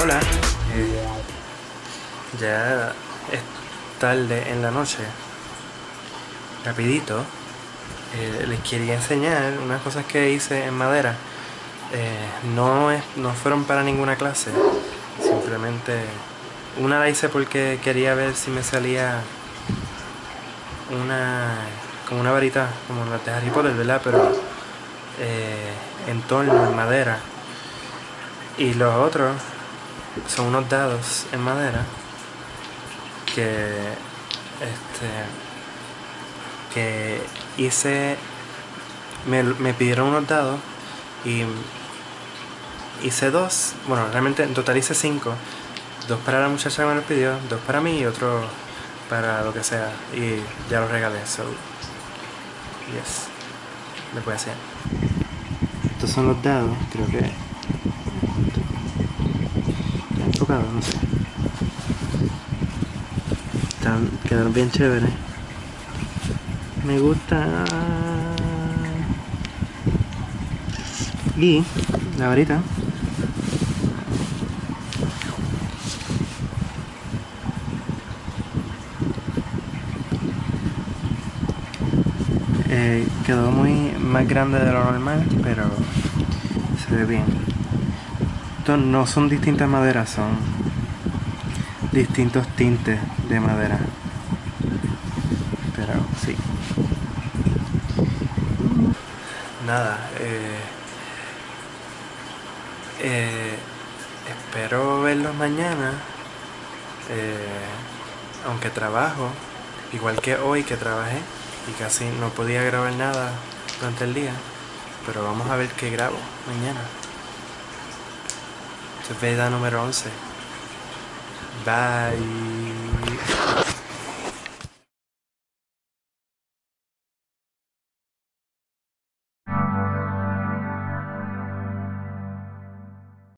Hola. Ya es tarde en la noche. Rapidito. Eh, les quería enseñar unas cosas que hice en madera. Eh, no, no fueron para ninguna clase. Simplemente una la hice porque quería ver si me salía una como una varita como la de Harry Potter, ¿verdad? Pero eh, en torno, en madera. Y los otros son unos dados en madera que este que hice me, me pidieron unos dados y hice dos bueno realmente en total hice cinco. Dos para la muchacha que me los pidió dos para mí y otro para lo que sea. Y ya los regalé so yes me puede hacer. Estos son los dados creo que están enfocados no sé. Están quedaron bien chéveres. Me gusta. Y la varita eh, quedó muy más grande de lo normal pero se ve bien. No son distintas maderas son distintos tintes de madera. Pero sí. Nada eh, eh, espero verlos mañana aunque trabajo igual que hoy que trabajé y casi no podía grabar nada durante el día pero vamos a ver qué grabo mañana. Esto es veda número 11 bye